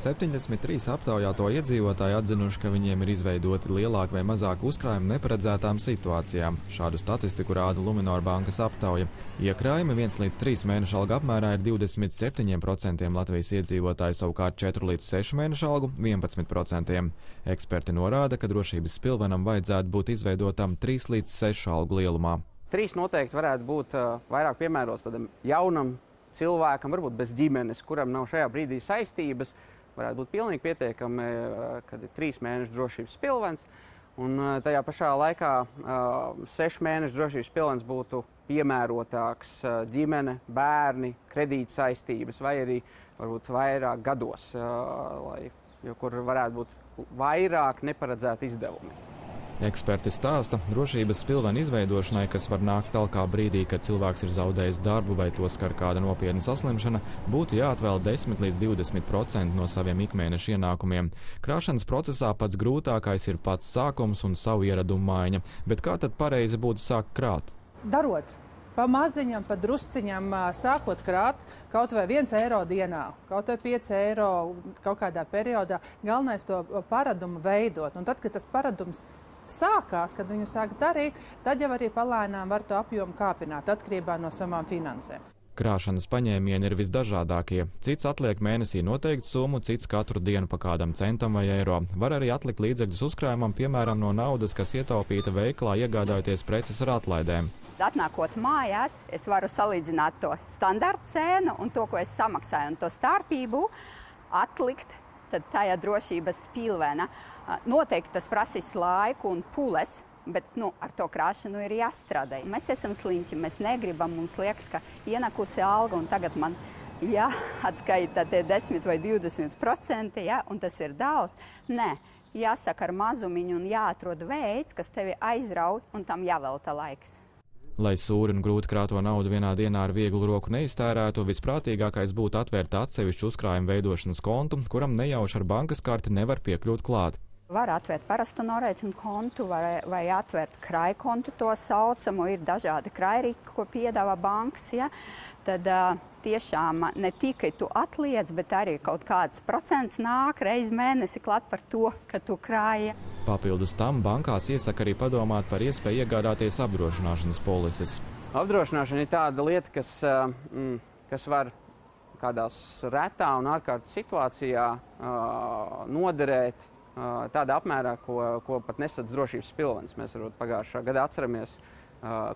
73 aptaujāto iedzīvotāji atzinuši, ka viņiem ir izveidoti lielāki vai mazāki uzkrājumi neparedzētām situācijām. Šādu statistiku rāda Luminor bankas aptauja. Iekrājumi 1 līdz 3 mēnešu alga apmērā ir 27% Latvijas iedzīvotāju, savukārt 4 līdz 6 mēnešu algu 11%. Eksperti norāda, ka drošības spilvenam vajadzētu būt izveidotam 3 līdz 6 algu lielumā. Trīs noteikti varētu būt uh, vairāk piemērots tādam jaunam cilvēkam, varbūt bez ģimenes, kuram nav šajā brīdī saistības, varētu būt pilnīgi pietiekami, kad ir trīs mēnešu drošības pilvens. Un tajā pašā laikā sešu mēnešu drošības pilvens būtu piemērotāks ģimene, bērni, kredīt saistības vai arī varbūt vairāk gados, lai, kur varētu būt vairāk neparedzēti izdevumi. Eksperti stāsta, drošības spilvena izveidošanai, kas var nākt talkā brīdī, kad cilvēks ir zaudējis darbu vai to skar kāda nopietna saslimšana, būtu jāatvēl 10 līdz 20% no saviem ikmēneša ienākumiem. Krāšanas procesā pats grūtākais ir pats sākums un savu ieradumu maiņa, bet kā tad pareizi būtu sākt krāt? Darot pa maziņam, pa drusciņam, sākot krāt kaut vai 1 eiro dienā, kaut vai 5 eiro kaut kādā periodā. Galvenais to paradumu veidot. Un tad, kad tas paradums sākās, kad viņu sāk darīt, tad jau arī palēnām var to apjomu kāpināt atkarībā no savām finansēm. Krāšanas paņēmieni ir visdažādākie. Cits atliek mēnesī noteiktu summu, cits katru dienu pa kādam centam vai eiro. Var arī atlikt līdzekļus uzkrājumam, piemēram, no naudas, kas ietaupīta veiklā, iegādājoties preces ar atlaidēm. Atnākot mājās, es varu salīdzināt to standarta cēnu un to, ko es samaksāju, un to starpību atlikt tad tajā drošības pilvenā. Noteikti tas prasīs laiku un pules. Bet nu, ar to krāšanu ir jāstrādā. Mēs esam sliņķi, mēs negribam. Mums liekas, ka ienākusi alga un tagad man jāatskaita tie 10 vai 20 procenti, ja, un tas ir daudz. Nē, jāsaka ar mazumiņu un jāatrod veids, kas tevi aizrauj, un tam jāvelta laiks. Lai sūri un grūti krāto naudu vienā dienā ar vieglu roku neiztērētu, visprātīgākais būtu atvērt atsevišķu uzkrājumu veidošanas kontu, kuram nejauši ar bankas karti nevar piekļūt klāt. Var atvērt parastu norēķinu kontu vai, vai atvērt krājkontu, to saucamo. Ir dažādi krājrīki, ko piedāvā bankas. Ja? Tad uh, tiešām ne tikai tu atliec, bet arī kaut kāds procents nāk reiz mēnesi klāt par to, ka tu krāji. Papildus tam bankās iesaka arī padomāt par iespēju iegādāties apdrošināšanas polises. Apdrošināšana ir tāda lieta, kas, mm, kas var kādās retā un ārkārtas situācijā uh, noderēt tādā apmērā, ko, ko pat nesadz drošības pilvens. Mēs varbūt pagājušā gada atceramies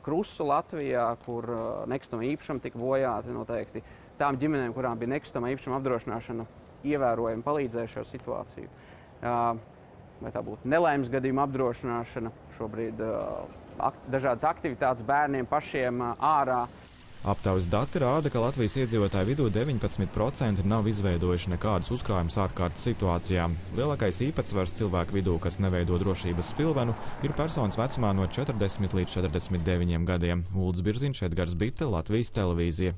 krustu Latvijā, kur nekustama īpašuma tika bojāti noteikti. Tām ģimenēm, kurām bija nekustama īpašuma apdrošināšana, ievērojami palīdzēja šo situāciju. Vai tā būtu nelaimes gadījuma apdrošināšana, šobrīd dažādas aktivitātes bērniem pašiem ārā. Aptaujas dati rāda, ka Latvijas iedzīvotāju vidū 19% nav izveidojuši nekādus uzkrājumus ārkārtas situācijām. Lielākais īpatsvars cilvēku vidū, kas neveido drošības spilvenu, ir personas vecumā no 40 līdz 49 gadiem. Ulds Birziņš, Edgars Bite, Latvijas televīzija.